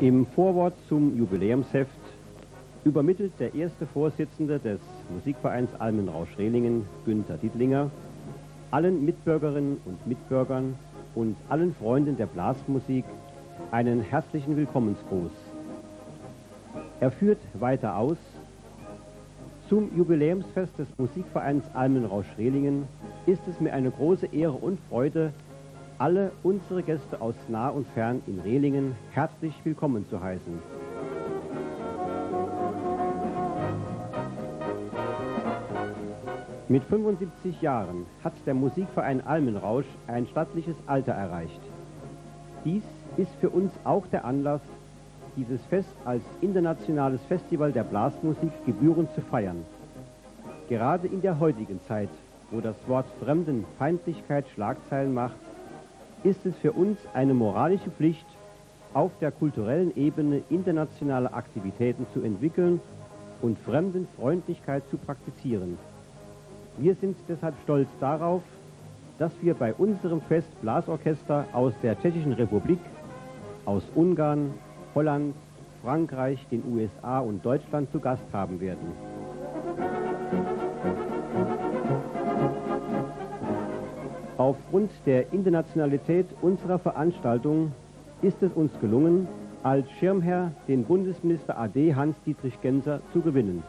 Im Vorwort zum Jubiläumsheft übermittelt der erste Vorsitzende des Musikvereins Almenrausch-Rehlingen, Günther Dietlinger, allen Mitbürgerinnen und Mitbürgern und allen Freunden der Blasmusik einen herzlichen Willkommensgruß. Er führt weiter aus, zum Jubiläumsfest des Musikvereins Almenrausch-Rehlingen ist es mir eine große Ehre und Freude, alle unsere Gäste aus nah und fern in Rehlingen herzlich willkommen zu heißen. Mit 75 Jahren hat der Musikverein Almenrausch ein stattliches Alter erreicht. Dies ist für uns auch der Anlass, dieses Fest als internationales Festival der Blasmusik gebührend zu feiern. Gerade in der heutigen Zeit, wo das Wort Fremdenfeindlichkeit Schlagzeilen macht, ist es für uns eine moralische Pflicht, auf der kulturellen Ebene internationale Aktivitäten zu entwickeln und Fremdenfreundlichkeit zu praktizieren. Wir sind deshalb stolz darauf, dass wir bei unserem Fest Blasorchester aus der Tschechischen Republik, aus Ungarn, Holland, Frankreich, den USA und Deutschland zu Gast haben werden. Aufgrund der Internationalität unserer Veranstaltung ist es uns gelungen, als Schirmherr den Bundesminister AD Hans-Dietrich Genser zu gewinnen.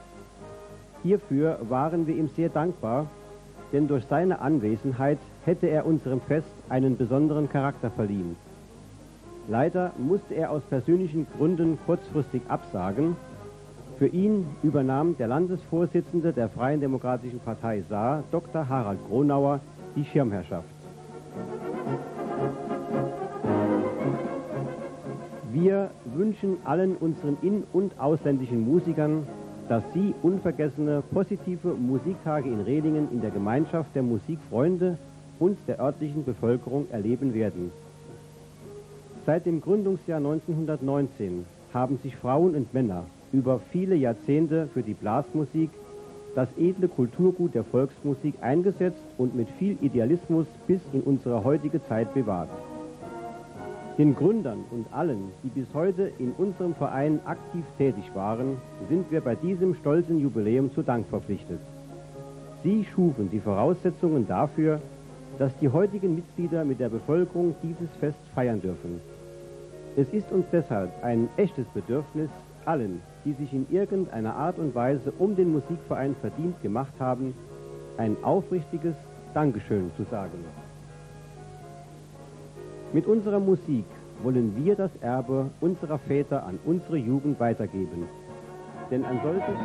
Hierfür waren wir ihm sehr dankbar, denn durch seine Anwesenheit hätte er unserem Fest einen besonderen Charakter verliehen. Leider musste er aus persönlichen Gründen kurzfristig absagen. Für ihn übernahm der Landesvorsitzende der Freien Demokratischen Partei Saar, Dr. Harald Gronauer, die Schirmherrschaft. Wir wünschen allen unseren in- und ausländischen Musikern, dass sie unvergessene positive Musiktage in Rehlingen in der Gemeinschaft der Musikfreunde und der örtlichen Bevölkerung erleben werden. Seit dem Gründungsjahr 1919 haben sich Frauen und Männer über viele Jahrzehnte für die Blasmusik das edle Kulturgut der Volksmusik eingesetzt und mit viel Idealismus bis in unsere heutige Zeit bewahrt. Den Gründern und allen, die bis heute in unserem Verein aktiv tätig waren, sind wir bei diesem stolzen Jubiläum zu Dank verpflichtet. Sie schufen die Voraussetzungen dafür, dass die heutigen Mitglieder mit der Bevölkerung dieses Fest feiern dürfen. Es ist uns deshalb ein echtes Bedürfnis, allen, die sich in irgendeiner Art und Weise um den Musikverein verdient gemacht haben, ein aufrichtiges Dankeschön zu sagen. Mit unserer Musik wollen wir das Erbe unserer Väter an unsere Jugend weitergeben. Denn ein solches...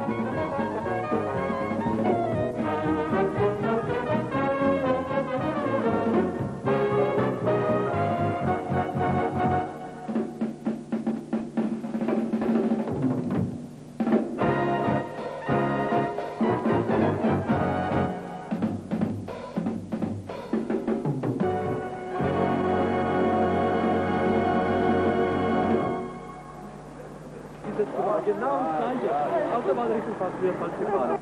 genau das gleiche. Außer mal richtig fast wieder falsch gefahren.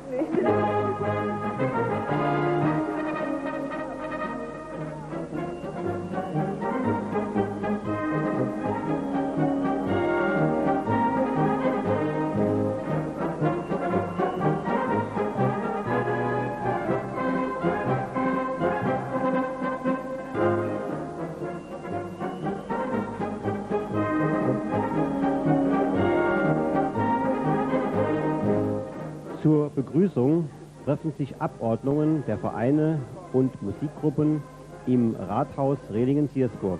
Begrüßung treffen sich Abordnungen der Vereine und Musikgruppen im Rathaus Rehlingen-Siersburg.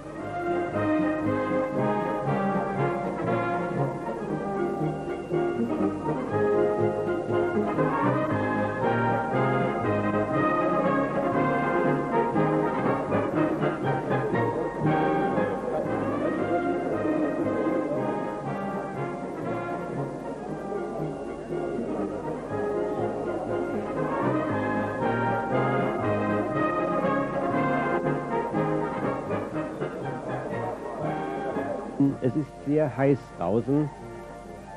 Es ist sehr heiß draußen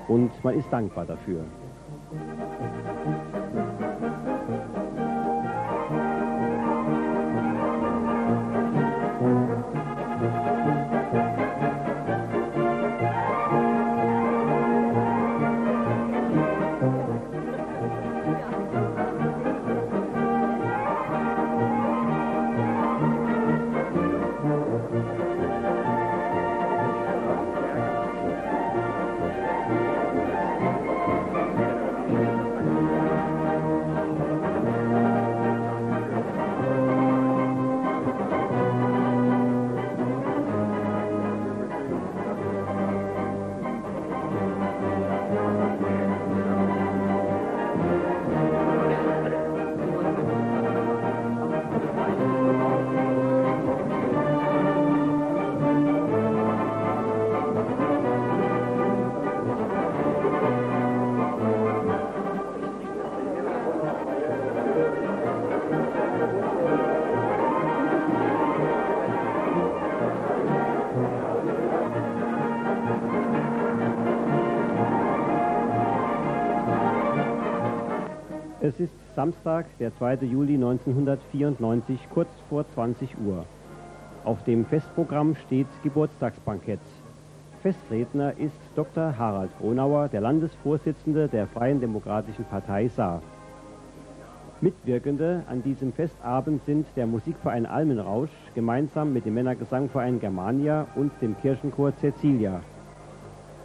und man ist dankbar dafür. Es ist Samstag, der 2. Juli 1994, kurz vor 20 Uhr. Auf dem Festprogramm steht Geburtstagsbankett. Festredner ist Dr. Harald Gronauer, der Landesvorsitzende der Freien Demokratischen Partei Saar. Mitwirkende an diesem Festabend sind der Musikverein Almenrausch gemeinsam mit dem Männergesangverein Germania und dem Kirchenchor Cecilia.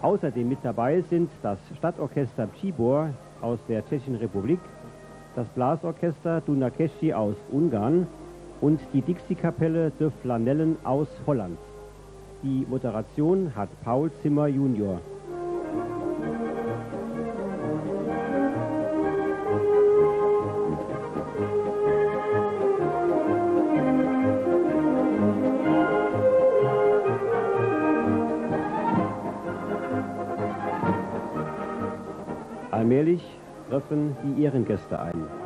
Außerdem mit dabei sind das Stadtorchester Pschibor aus der Tschechischen Republik, das Blasorchester Dunakeschi aus Ungarn und die Dixie-Kapelle de Flanellen aus Holland. Die Moderation hat Paul Zimmer Junior. Allmählich treffen die Ehrengäste ein.